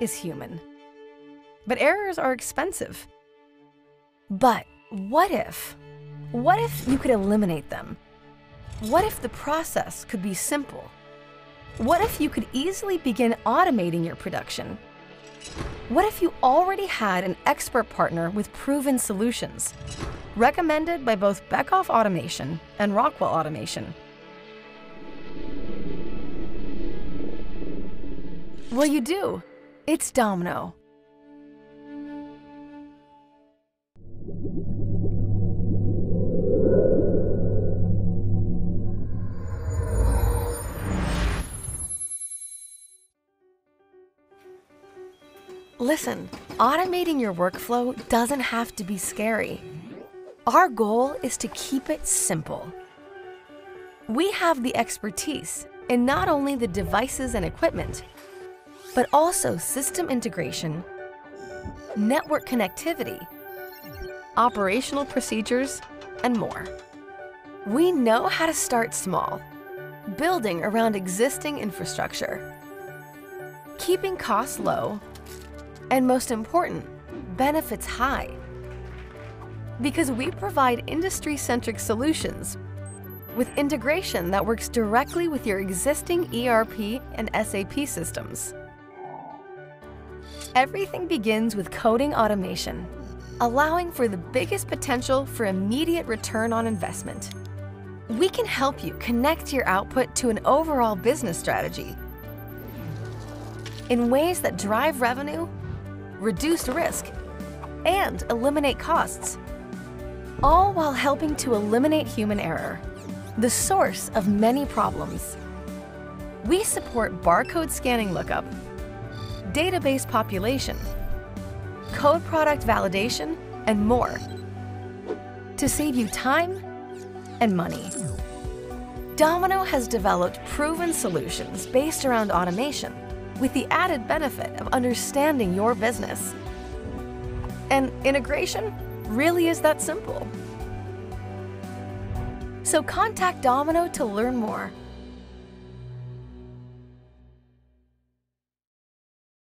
is human. But errors are expensive. But what if? What if you could eliminate them? What if the process could be simple? What if you could easily begin automating your production? What if you already had an expert partner with proven solutions, recommended by both Beckhoff Automation and Rockwell Automation? Well, you do. It's Domino. Listen, automating your workflow doesn't have to be scary. Our goal is to keep it simple. We have the expertise in not only the devices and equipment, but also system integration, network connectivity, operational procedures, and more. We know how to start small, building around existing infrastructure, keeping costs low, and most important, benefits high. Because we provide industry-centric solutions with integration that works directly with your existing ERP and SAP systems. Everything begins with coding automation, allowing for the biggest potential for immediate return on investment. We can help you connect your output to an overall business strategy in ways that drive revenue, reduce risk, and eliminate costs, all while helping to eliminate human error, the source of many problems. We support barcode scanning lookup, database population, code product validation, and more to save you time and money. Domino has developed proven solutions based around automation with the added benefit of understanding your business. And integration really is that simple. So contact Domino to learn more